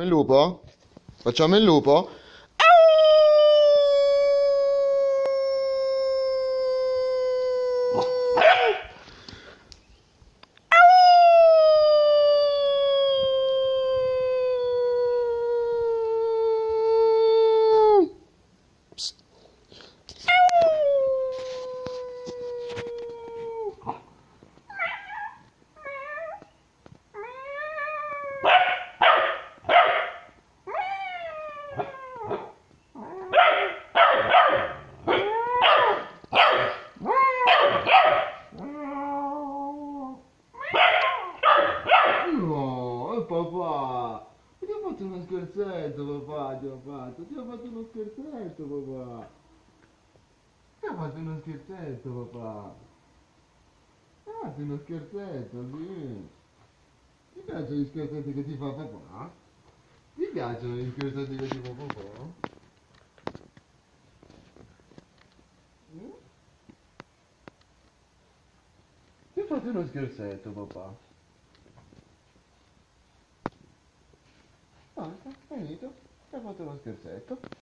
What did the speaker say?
Il lupo? Facciamo il lupo? Papà! Ti ho fatto uno scherzetto, papà, ti ho fatto, ti ho fatto uno scherzetto, papà! Ti ho fatto uno scherzetto, papà! Ti ho fatto uno scherzetto, sì! Ti piacciono gli scherzetti che ti fa papà? Ti piacciono gli scherzetti che ti fa papà? Mm? Ti ho fatto uno scherzetto, papà! Basta, finito. Ho fatto uno scherzetto.